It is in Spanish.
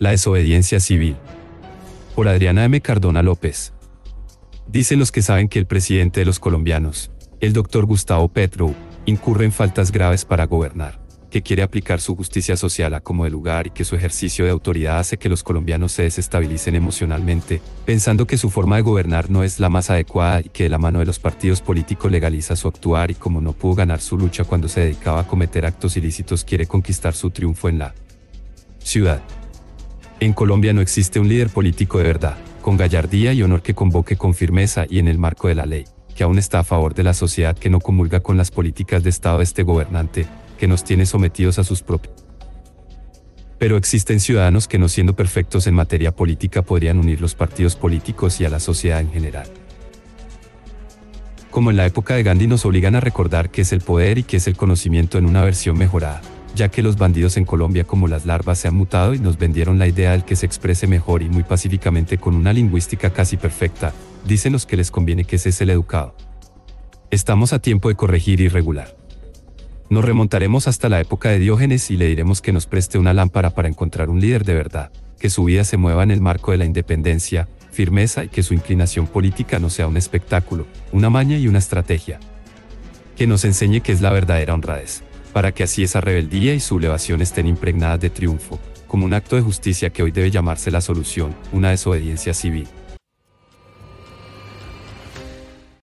La desobediencia civil. Por Adriana M. Cardona López. Dicen los que saben que el presidente de los colombianos, el doctor Gustavo Petro, incurre en faltas graves para gobernar, que quiere aplicar su justicia social a como de lugar y que su ejercicio de autoridad hace que los colombianos se desestabilicen emocionalmente, pensando que su forma de gobernar no es la más adecuada y que de la mano de los partidos políticos legaliza su actuar y como no pudo ganar su lucha cuando se dedicaba a cometer actos ilícitos quiere conquistar su triunfo en la ciudad. En Colombia no existe un líder político de verdad, con gallardía y honor que convoque con firmeza y en el marco de la ley, que aún está a favor de la sociedad que no comulga con las políticas de Estado de este gobernante, que nos tiene sometidos a sus propios. Pero existen ciudadanos que no siendo perfectos en materia política podrían unir los partidos políticos y a la sociedad en general. Como en la época de Gandhi nos obligan a recordar qué es el poder y qué es el conocimiento en una versión mejorada ya que los bandidos en Colombia como las larvas se han mutado y nos vendieron la idea del que se exprese mejor y muy pacíficamente con una lingüística casi perfecta, dicen los que les conviene que ese es el educado. Estamos a tiempo de corregir y regular. Nos remontaremos hasta la época de Diógenes y le diremos que nos preste una lámpara para encontrar un líder de verdad, que su vida se mueva en el marco de la independencia, firmeza y que su inclinación política no sea un espectáculo, una maña y una estrategia. Que nos enseñe qué es la verdadera honradez para que así esa rebeldía y sublevación estén impregnadas de triunfo, como un acto de justicia que hoy debe llamarse la solución, una desobediencia civil.